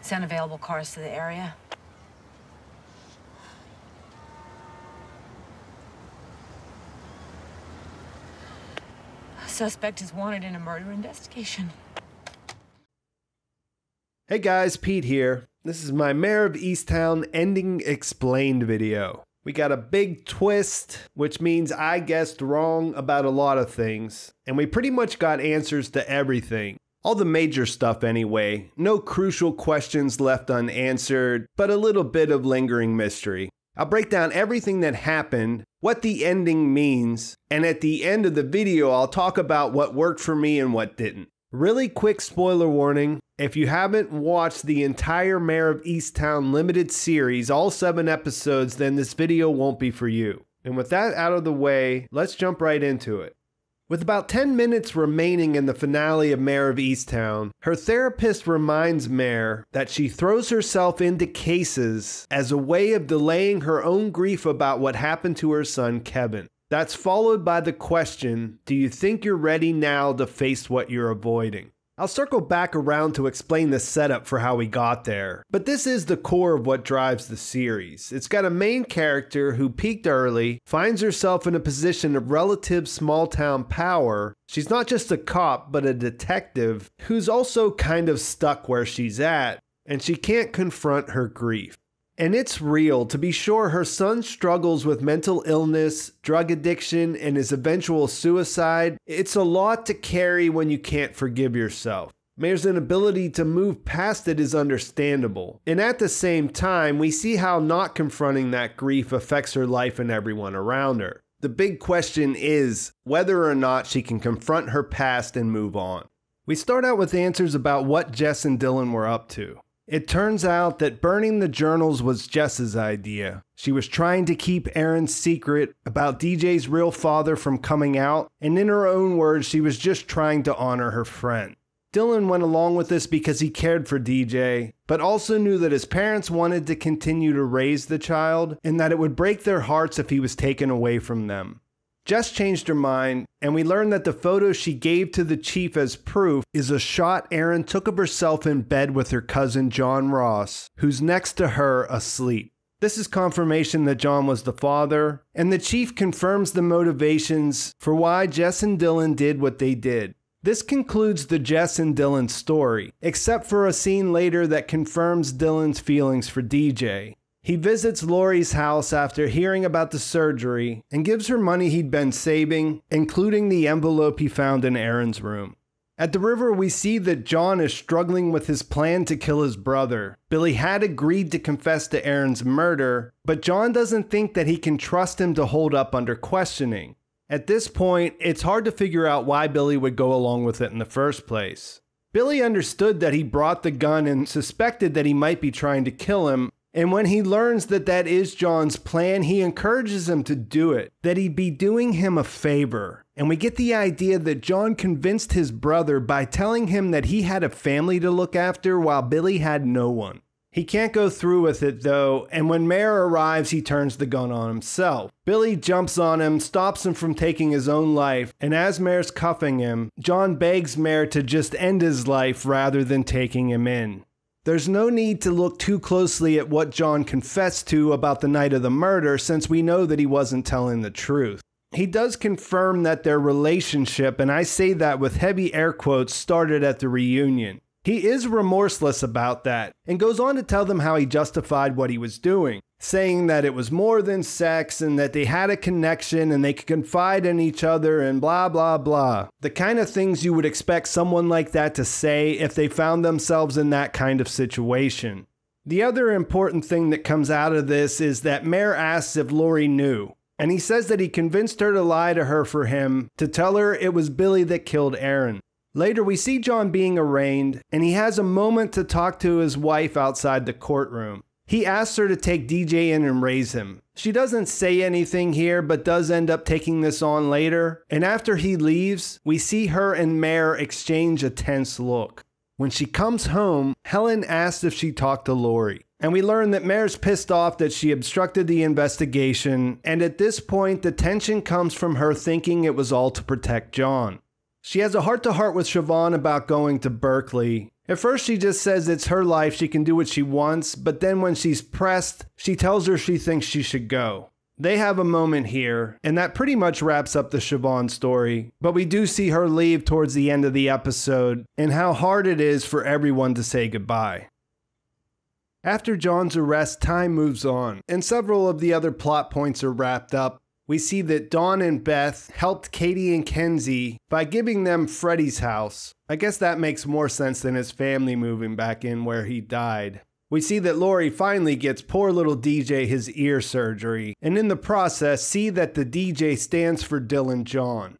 Send available cars to the area. Suspect is wanted in a murder investigation. Hey guys, Pete here. This is my Mare of Easttown ending explained video. We got a big twist, which means I guessed wrong about a lot of things, and we pretty much got answers to everything. All the major stuff, anyway. No crucial questions left unanswered, but a little bit of lingering mystery. I'll break down everything that happened, what the ending means, and at the end of the video, I'll talk about what worked for me and what didn't. Really quick spoiler warning if you haven't watched the entire Mare of Easttown limited series, all seven episodes, then this video won't be for you. And with that out of the way, let's jump right into it. With about 10 minutes remaining in the finale of Mare of Easttown, her therapist reminds Mare that she throws herself into cases as a way of delaying her own grief about what happened to her son Kevin. That's followed by the question Do you think you're ready now to face what you're avoiding? I'll circle back around to explain the setup for how we got there, but this is the core of what drives the series. It's got a main character who peaked early, finds herself in a position of relative small town power. She's not just a cop, but a detective who's also kind of stuck where she's at, and she can't confront her grief. And it's real. To be sure, her son struggles with mental illness, drug addiction, and his eventual suicide. It's a lot to carry when you can't forgive yourself. Mare's inability to move past it is understandable. And at the same time, we see how not confronting that grief affects her life and everyone around her. The big question is whether or not she can confront her past and move on. We start out with answers about what Jess and Dylan were up to. It turns out that burning the journals was Jess's idea. She was trying to keep Erin's secret about DJ's real father from coming out, and in her own words, she was just trying to honor her friend. Dylan went along with this because he cared for DJ, but also knew that his parents wanted to continue to raise the child and that it would break their hearts if he was taken away from them. Jess changed her mind, and we learn that the photo she gave to the chief as proof is a shot Erin took of herself in bed with her cousin John Ross, who's next to her asleep. This is confirmation that John was the father, and the chief confirms the motivations for why Jess and Dylan did what they did. This concludes the Jess and Dylan story, except for a scene later that confirms Dylan's feelings for DJ. He visits Lori's house after hearing about the surgery and gives her money he'd been saving, including the envelope he found in Erin's room. At the river, we see that John is struggling with his plan to kill his brother. Billy had agreed to confess to Erin's murder, but John doesn't think that he can trust him to hold up under questioning. At this point, it's hard to figure out why Billy would go along with it in the first place. Billy understood that he brought the gun and suspected that he might be trying to kill him, and when he learns that that is John's plan, he encourages him to do it, that he'd be doing him a favor. And we get the idea that John convinced his brother by telling him that he had a family to look after while Billy had no one. He can't go through with it though, and when Mare arrives, he turns the gun on himself. Billy jumps on him, stops him from taking his own life, and as Mare's cuffing him, John begs Mare to just end his life rather than taking him in. There's no need to look too closely at what John confessed to about the night of the murder since we know that he wasn't telling the truth. He does confirm that their relationship, and I say that with heavy air quotes, started at the reunion. He is remorseless about that and goes on to tell them how he justified what he was doing saying that it was more than sex and that they had a connection and they could confide in each other and blah, blah, blah. The kind of things you would expect someone like that to say if they found themselves in that kind of situation. The other important thing that comes out of this is that Mare asks if Lori knew. And he says that he convinced her to lie to her for him, to tell her it was Billy that killed Erin. Later, we see John being arraigned, and he has a moment to talk to his wife outside the courtroom. He asks her to take DJ in and raise him. She doesn't say anything here, but does end up taking this on later. And after he leaves, we see her and Mare exchange a tense look. When she comes home, Helen asks if she talked to Lori. And we learn that Mare's pissed off that she obstructed the investigation, and at this point, the tension comes from her thinking it was all to protect John. She has a heart to heart with Siobhan about going to Berkeley, At first, she just says it's her life, she can do what she wants, but then when she's pressed, she tells her she thinks she should go. They have a moment here, and that pretty much wraps up the Siobhan story. But we do see her leave towards the end of the episode and how hard it is for everyone to say goodbye. After John's arrest, time moves on, and several of the other plot points are wrapped up. We see that Dawn and Beth helped Katie and Kenzie by giving them Freddie's house. I guess that makes more sense than his family moving back in where he died. We see that Lori finally gets poor little DJ his ear surgery, and in the process, see that the DJ stands for Dylan John.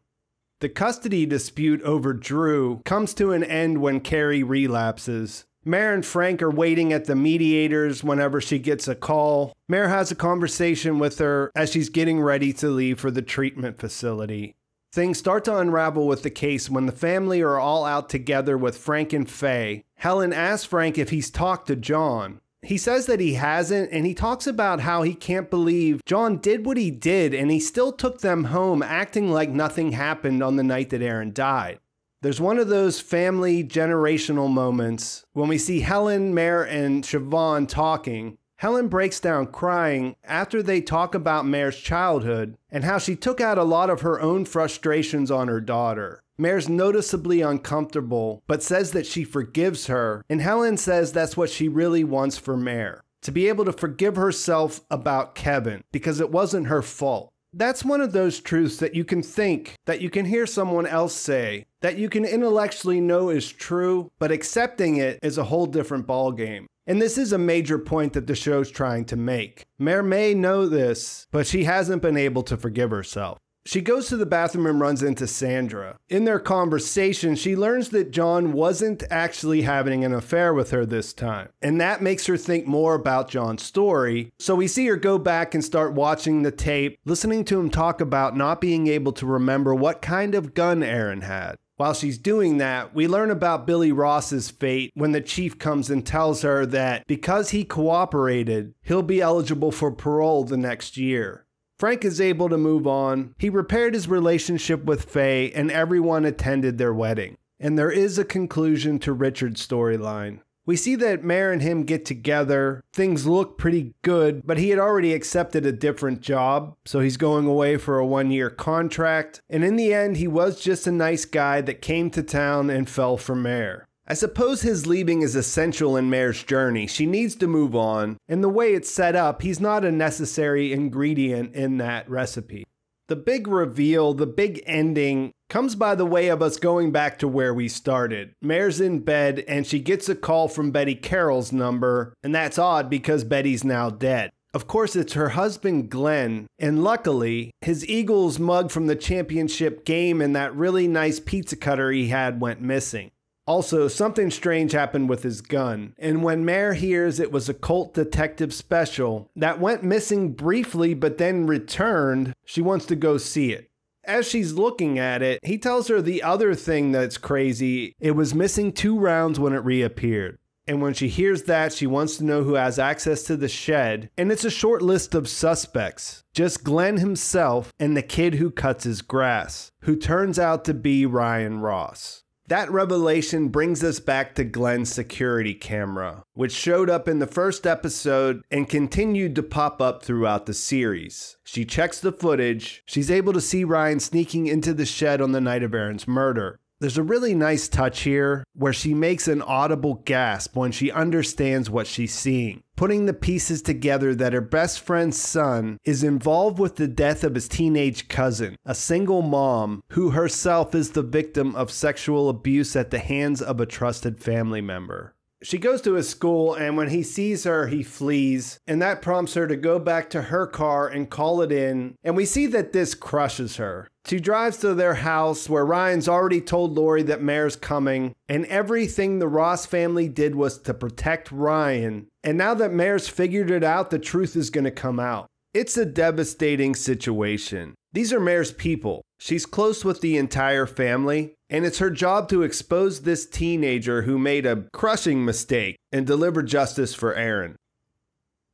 The custody dispute over Drew comes to an end when Carrie relapses. Mare and Frank are waiting at the mediators whenever she gets a call. Mare has a conversation with her as she's getting ready to leave for the treatment facility. Things start to unravel with the case when the family are all out together with Frank and Faye. Helen asks Frank if he's talked to John. He says that he hasn't, and he talks about how he can't believe John did what he did and he still took them home acting like nothing happened on the night that Erin died. There's one of those family generational moments when we see Helen, Mare, and Siobhan talking. Helen breaks down crying after they talk about Mare's childhood and how she took out a lot of her own frustrations on her daughter. Mare's noticeably uncomfortable, but says that she forgives her, and Helen says that's what she really wants for Mare to be able to forgive herself about Kevin because it wasn't her fault. That's one of those truths that you can think, that you can hear someone else say, that you can intellectually know is true, but accepting it is a whole different ballgame. And this is a major point that the show's trying to make. Mare may know this, but she hasn't been able to forgive herself. She goes to the bathroom and runs into Sandra. In their conversation, she learns that John wasn't actually having an affair with her this time. And that makes her think more about John's story. So we see her go back and start watching the tape, listening to him talk about not being able to remember what kind of gun Erin had. While she's doing that, we learn about Billy Ross's fate when the chief comes and tells her that because he cooperated, he'll be eligible for parole the next year. Frank is able to move on. He repaired his relationship with Faye, and everyone attended their wedding. And there is a conclusion to Richard's storyline. We see that Mare and him get together. Things look pretty good, but he had already accepted a different job, so he's going away for a one year contract. And in the end, he was just a nice guy that came to town and fell for Mare. I suppose his leaving is essential in Mare's journey. She needs to move on, and the way it's set up, he's not a necessary ingredient in that recipe. The big reveal, the big ending, comes by the way of us going back to where we started. Mare's in bed, and she gets a call from Betty Carroll's number, and that's odd because Betty's now dead. Of course, it's her husband Glenn, and luckily, his Eagles mug from the championship game and that really nice pizza cutter he had went missing. Also, something strange happened with his gun, and when Mare hears it was a Colt Detective Special that went missing briefly but then returned, she wants to go see it. As she's looking at it, he tells her the other thing that's crazy it was missing two rounds when it reappeared. And when she hears that, she wants to know who has access to the shed. And it's a short list of suspects just Glenn himself and the kid who cuts his grass, who turns out to be Ryan Ross. That revelation brings us back to Glenn's security camera, which showed up in the first episode and continued to pop up throughout the series. She checks the footage. She's able to see Ryan sneaking into the shed on the night of Erin's murder. There's a really nice touch here where she makes an audible gasp when she understands what she's seeing, putting the pieces together that her best friend's son is involved with the death of his teenage cousin, a single mom who herself is the victim of sexual abuse at the hands of a trusted family member. She goes to his school, and when he sees her, he flees, and that prompts her to go back to her car and call it in. And we see that this crushes her. She drives to their house where Ryan's already told Lori that Mare's coming, and everything the Ross family did was to protect Ryan. And now that Mare's figured it out, the truth is going to come out. It's a devastating situation. These are Mare's people. She's close with the entire family, and it's her job to expose this teenager who made a crushing mistake and deliver justice for Erin.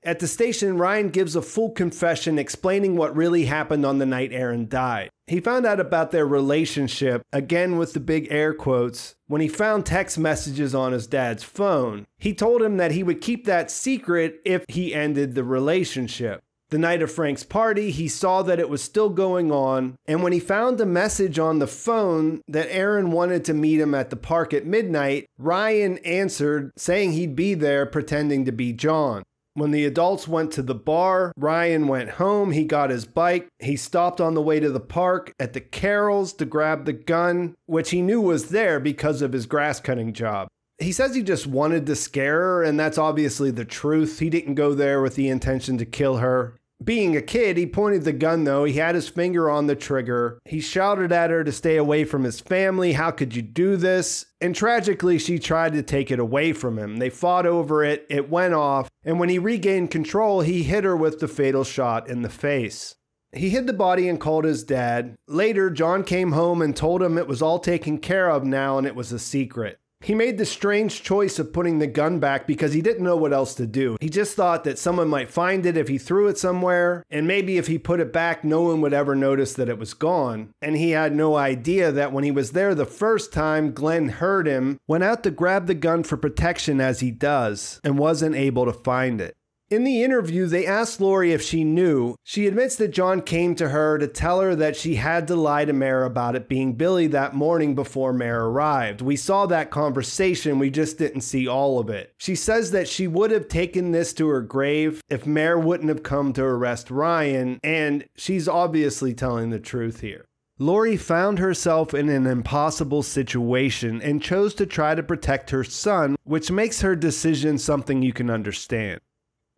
At the station, Ryan gives a full confession explaining what really happened on the night Erin died. He found out about their relationship, again with the big air quotes, when he found text messages on his dad's phone. He told him that he would keep that secret if he ended the relationship. The night of Frank's party, he saw that it was still going on, and when he found a message on the phone that Erin wanted to meet him at the park at midnight, Ryan answered saying he'd be there pretending to be John. When the adults went to the bar, Ryan went home. He got his bike. He stopped on the way to the park at the Carrolls to grab the gun, which he knew was there because of his grass cutting job. He says he just wanted to scare her, and that's obviously the truth. He didn't go there with the intention to kill her. Being a kid, he pointed the gun though. He had his finger on the trigger. He shouted at her to stay away from his family. How could you do this? And tragically, she tried to take it away from him. They fought over it, it went off, and when he regained control, he hit her with the fatal shot in the face. He hid the body and called his dad. Later, John came home and told him it was all taken care of now and it was a secret. He made the strange choice of putting the gun back because he didn't know what else to do. He just thought that someone might find it if he threw it somewhere, and maybe if he put it back, no one would ever notice that it was gone. And he had no idea that when he was there the first time, Glenn heard him, went out to grab the gun for protection as he does, and wasn't able to find it. In the interview, they asked Lori if she knew. She admits that John came to her to tell her that she had to lie to Mare about it being Billy that morning before Mare arrived. We saw that conversation, we just didn't see all of it. She says that she would have taken this to her grave if Mare wouldn't have come to arrest Ryan, and she's obviously telling the truth here. Lori found herself in an impossible situation and chose to try to protect her son, which makes her decision something you can understand.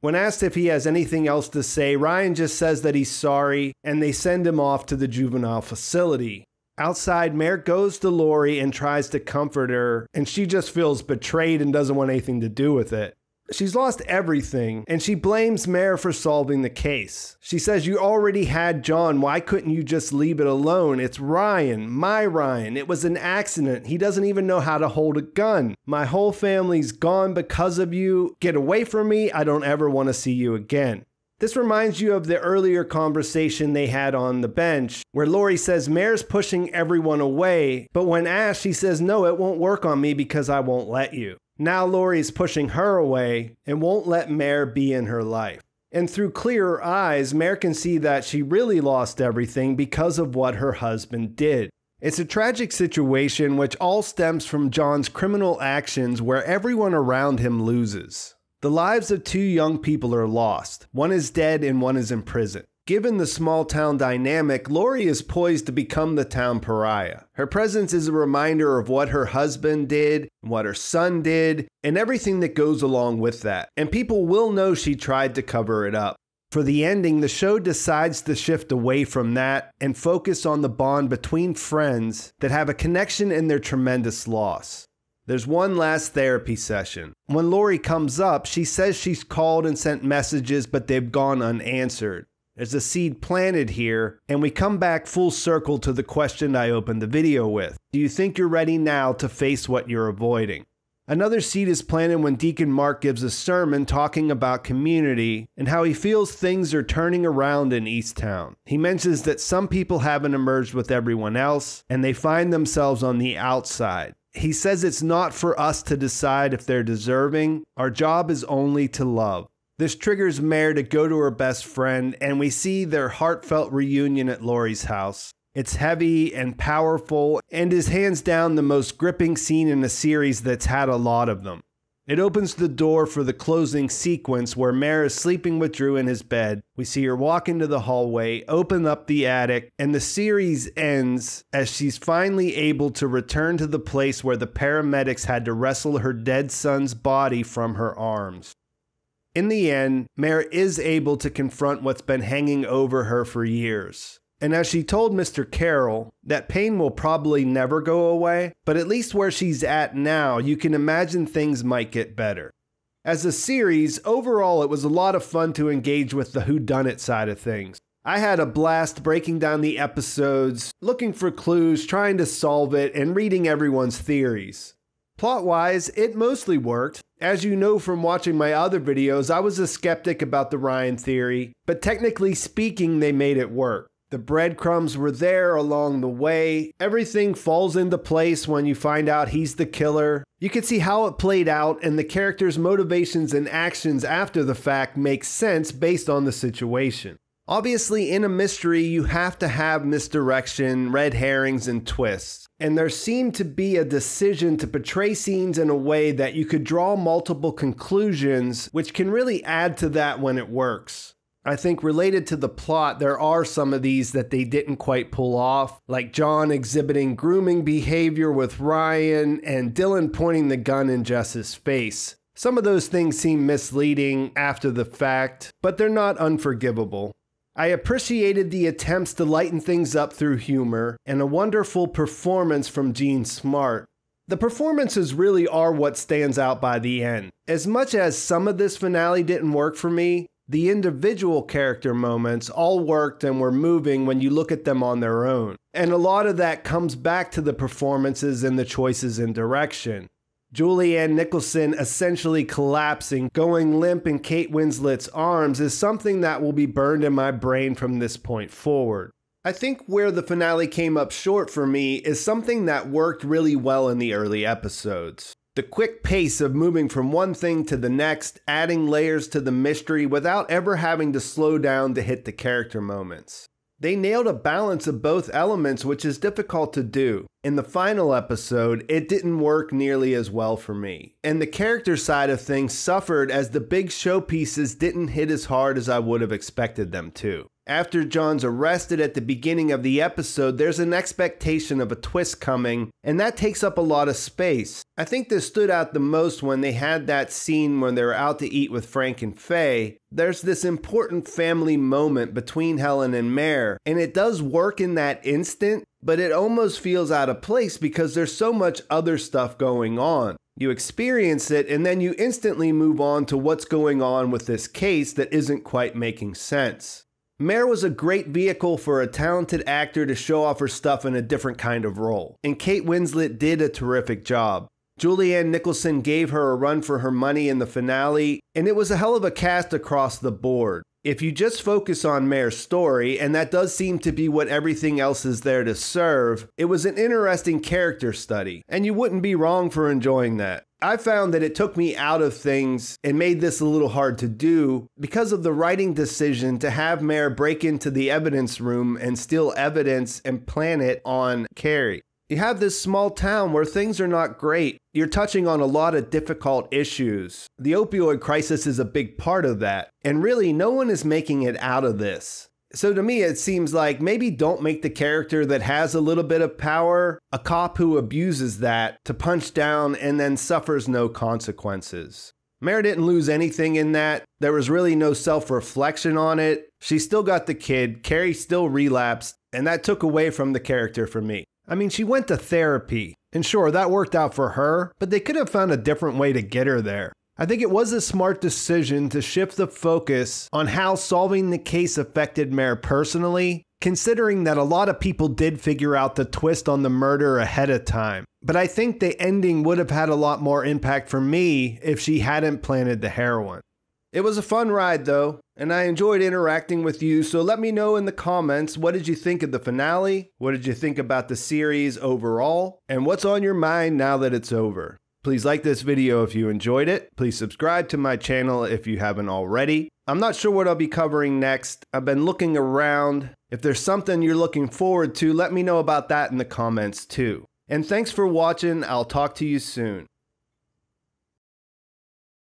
When asked if he has anything else to say, Ryan just says that he's sorry and they send him off to the juvenile facility. Outside, Mare goes to Lori and tries to comfort her, and she just feels betrayed and doesn't want anything to do with it. She's lost everything, and she blames Mare for solving the case. She says, You already had John. Why couldn't you just leave it alone? It's Ryan, my Ryan. It was an accident. He doesn't even know how to hold a gun. My whole family's gone because of you. Get away from me. I don't ever want to see you again. This reminds you of the earlier conversation they had on the bench, where Lori says Mare's pushing everyone away, but when asked, she says, No, it won't work on me because I won't let you. Now Lori's pushing her away and won't let Mare be in her life. And through clearer eyes, Mare can see that she really lost everything because of what her husband did. It's a tragic situation which all stems from John's criminal actions where everyone around him loses. The lives of two young people are lost. One is dead and one is in prison. Given the small town dynamic, Lori is poised to become the town pariah. Her presence is a reminder of what her husband did, what her son did, and everything that goes along with that. And people will know she tried to cover it up. For the ending, the show decides to shift away from that and focus on the bond between friends that have a connection in their tremendous loss. There's one last therapy session. When Lori comes up, she says she's called and sent messages, but they've gone unanswered. There's a seed planted here, and we come back full circle to the question I opened the video with. Do you think you're ready now to face what you're avoiding? Another seed is planted when Deacon Mark gives a sermon talking about community and how he feels things are turning around in Easttown. He mentions that some people haven't emerged with everyone else and they find themselves on the outside. He says it's not for us to decide if they're deserving, our job is only to love. This triggers Mare to go to her best friend, and we see their heartfelt reunion at Lori's house. It's heavy and powerful, and is hands down the most gripping scene in a series that's had a lot of them. It opens the door for the closing sequence where Mare is sleeping with Drew in his bed. We see her walk into the hallway, open up the attic, and the series ends as she's finally able to return to the place where the paramedics had to wrestle her dead son's body from her arms. In the end, Mare is able to confront what's been hanging over her for years. And as she told Mr. Carroll, that pain will probably never go away, but at least where she's at now, you can imagine things might get better. As a series, overall, it was a lot of fun to engage with the whodunit side of things. I had a blast breaking down the episodes, looking for clues, trying to solve it, and reading everyone's theories. Plot wise, it mostly worked. As you know from watching my other videos, I was a skeptic about the Ryan theory, but technically speaking, they made it work. The breadcrumbs were there along the way. Everything falls into place when you find out he's the killer. You can see how it played out, and the character's motivations and actions after the fact make sense based on the situation. Obviously, in a mystery, you have to have misdirection, red herrings, and twists. And there seemed to be a decision to portray scenes in a way that you could draw multiple conclusions, which can really add to that when it works. I think related to the plot, there are some of these that they didn't quite pull off, like John exhibiting grooming behavior with Ryan and Dylan pointing the gun in Jess's face. Some of those things seem misleading after the fact, but they're not unforgivable. I appreciated the attempts to lighten things up through humor and a wonderful performance from Jean Smart. The performances really are what stands out by the end. As much as some of this finale didn't work for me, the individual character moments all worked and were moving when you look at them on their own. And a lot of that comes back to the performances and the choices in direction. Julianne Nicholson essentially collapsing, going limp in Kate Winslet's arms is something that will be burned in my brain from this point forward. I think where the finale came up short for me is something that worked really well in the early episodes. The quick pace of moving from one thing to the next, adding layers to the mystery without ever having to slow down to hit the character moments. They nailed a balance of both elements, which is difficult to do. In the final episode, it didn't work nearly as well for me. And the character side of things suffered as the big showpieces didn't hit as hard as I would have expected them to. After John's arrested at the beginning of the episode, there's an expectation of a twist coming, and that takes up a lot of space. I think this stood out the most when they had that scene when they were out to eat with Frank and Faye. There's this important family moment between Helen and Mare, and it does work in that instant, but it almost feels out of place because there's so much other stuff going on. You experience it, and then you instantly move on to what's going on with this case that isn't quite making sense. Mare was a great vehicle for a talented actor to show off her stuff in a different kind of role, and Kate Winslet did a terrific job. Julianne Nicholson gave her a run for her money in the finale, and it was a hell of a cast across the board. If you just focus on Mare's story, and that does seem to be what everything else is there to serve, it was an interesting character study, and you wouldn't be wrong for enjoying that. I found that it took me out of things and made this a little hard to do because of the writing decision to have Mare break into the evidence room and steal evidence and plant it on Carrie. You have this small town where things are not great. You're touching on a lot of difficult issues. The opioid crisis is a big part of that. And really, no one is making it out of this. So to me, it seems like maybe don't make the character that has a little bit of power a cop who abuses that to punch down and then suffers no consequences. Mare didn't lose anything in that. There was really no self reflection on it. She still got the kid. Carrie still relapsed, and that took away from the character for me. I mean, she went to therapy, and sure, that worked out for her, but they could have found a different way to get her there. I think it was a smart decision to shift the focus on how solving the case affected Mare personally, considering that a lot of people did figure out the twist on the murder ahead of time. But I think the ending would have had a lot more impact for me if she hadn't planted the heroin. It was a fun ride though, and I enjoyed interacting with you, so let me know in the comments what did you think of the finale? What did you think about the series overall? And what's on your mind now that it's over? Please like this video if you enjoyed it. Please subscribe to my channel if you haven't already. I'm not sure what I'll be covering next. I've been looking around. If there's something you're looking forward to, let me know about that in the comments too. And thanks for watching. I'll talk to you soon.